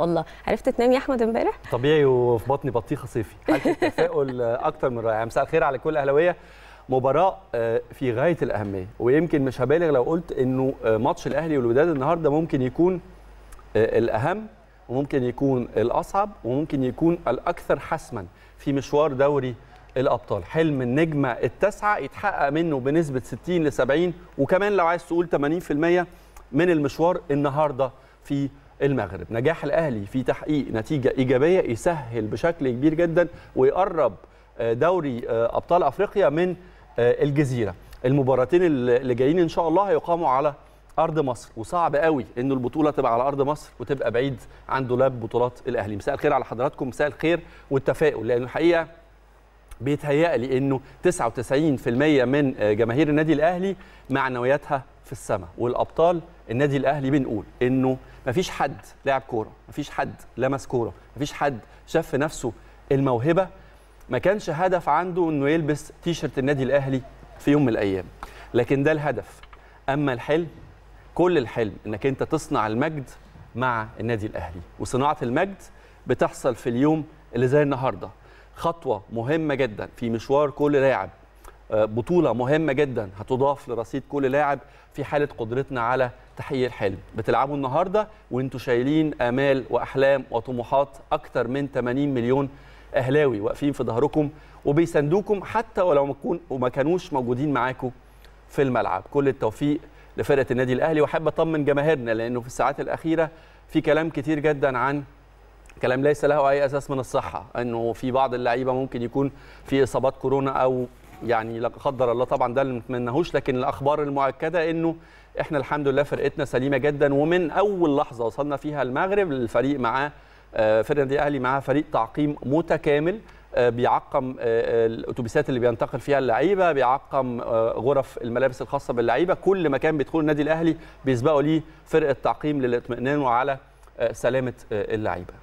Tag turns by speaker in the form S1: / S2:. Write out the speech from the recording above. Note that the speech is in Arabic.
S1: والله عرفت تنام يا أحمد امبارح؟
S2: طبيعي وفي بطني بطيخه صيفي. حالة التفاؤل أكتر من رائعة. مساء الخير على كل أهلاوية. مباراة في غاية الأهمية. ويمكن مش هبالغ لو قلت إنه ماتش الأهلي والوداد النهارده ممكن يكون الأهم وممكن يكون الأصعب وممكن يكون الأكثر حسما في مشوار دوري الأبطال. حلم النجمة التاسعة يتحقق منه بنسبة 60 ل 70 وكمان لو عايز تقول 80% من المشوار النهارده في المغرب. نجاح الأهلي في تحقيق نتيجة إيجابية يسهل بشكل كبير جدا ويقرب دوري أبطال أفريقيا من الجزيرة. المباراتين اللي جايين إن شاء الله هيقاموا على أرض مصر. وصعب قوي ان البطولة تبقى على أرض مصر وتبقى بعيد عن دولاب بطولات الأهلي. مساء الخير على حضراتكم مساء الخير والتفاؤل لأن الحقيقة بيتهيألي إنه 99% من جماهير النادي الأهلي معنوياتها في السماء والأبطال النادي الأهلي بنقول إنه مفيش حد لاعب كورة مفيش حد لمس كورة مفيش حد شاف في نفسه الموهبة. ما كانش هدف عنده إنه يلبس تيشرت النادي الأهلي في يوم من الأيام. لكن ده الهدف. أما الحلم كل الحلم إنك أنت تصنع المجد مع النادي الأهلي. وصناعة المجد بتحصل في اليوم اللي زي النهارده. خطوة مهمة جدا في مشوار كل لاعب بطولة مهمة جدا هتضاف لرصيد كل لاعب في حالة قدرتنا على تحقيق الحلم. بتلعبوا النهارده وانتوا شايلين آمال وأحلام وطموحات أكتر من 80 مليون أهلاوي واقفين في ظهركم وبيساندوكم حتى ولو ما كانوش موجودين معاكم في الملعب. كل التوفيق لفرقة النادي الأهلي. وأحب أطمن جماهيرنا لأنه في الساعات الأخيرة في كلام كتير جدا عن كلام ليس له أي أساس من الصحة إنه في بعض اللعيبة ممكن يكون في إصابات كورونا أو يعني لا قدر الله طبعا ده اللي نتمناهوش لكن الأخبار المؤكدة إنه إحنا الحمد لله فرقتنا سليمة جدا ومن أول لحظة وصلنا فيها المغرب الفريق معاه فرقة النادي الأهلي معاه فريق تعقيم متكامل بيعقم الأتوبيسات اللي بينتقل فيها اللعيبة بيعقم غرف الملابس الخاصة باللعيبة كل مكان بيدخل النادي الأهلي بيسبقوا ليه فرقة تعقيم للاطمئنان وعلى سلامة اللعيبة.